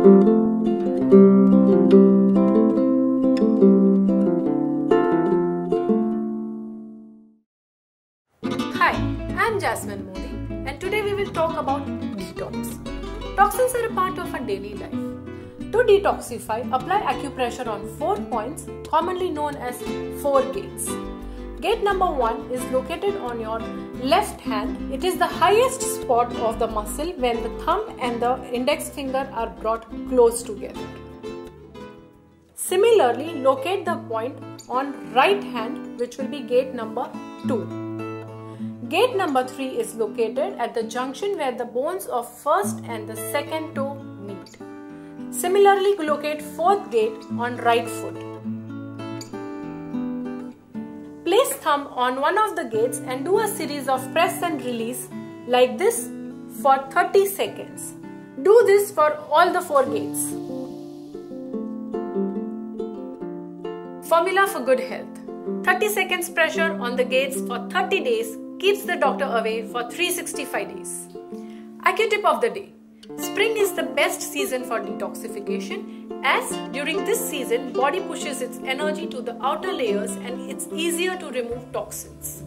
Hi, I'm Jasmine Modi and today we will talk about detox. Toxins are a part of our daily life. To detoxify, apply acupressure on four points commonly known as four gates. Gate number 1 is located on your left hand. It is the highest spot of the muscle when the thumb and the index finger are brought close together. Similarly, locate the point on right hand which will be gate number 2. Gate number 3 is located at the junction where the bones of first and the second toe meet. Similarly, locate fourth gate on right foot. Thumb on one of the gates and do a series of press and release like this for 30 seconds. Do this for all the four gates. Formula for good health 30 seconds pressure on the gates for 30 days keeps the doctor away for 365 days. Acutip of the day. Spring is the best season for detoxification as during this season body pushes its energy to the outer layers and it's easier to remove toxins.